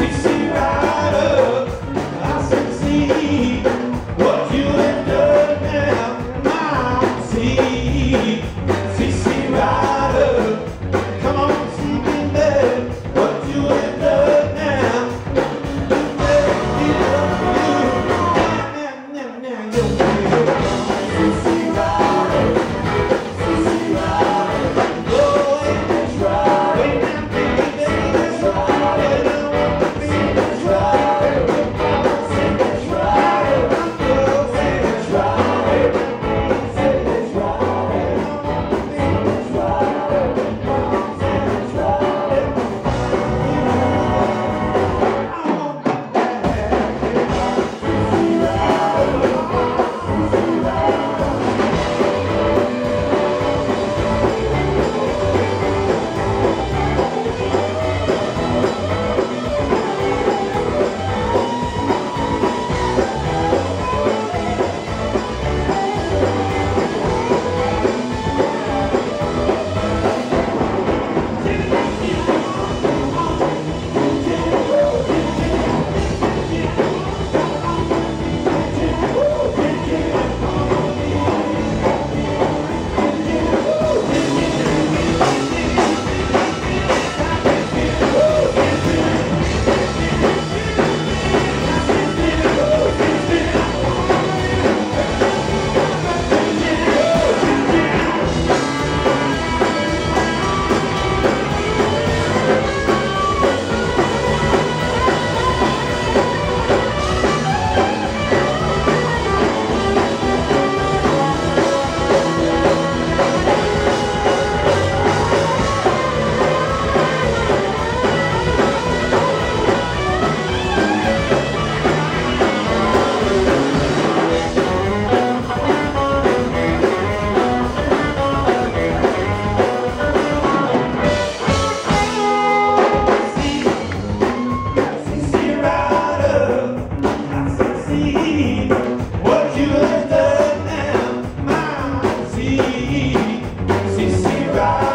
Peace. back.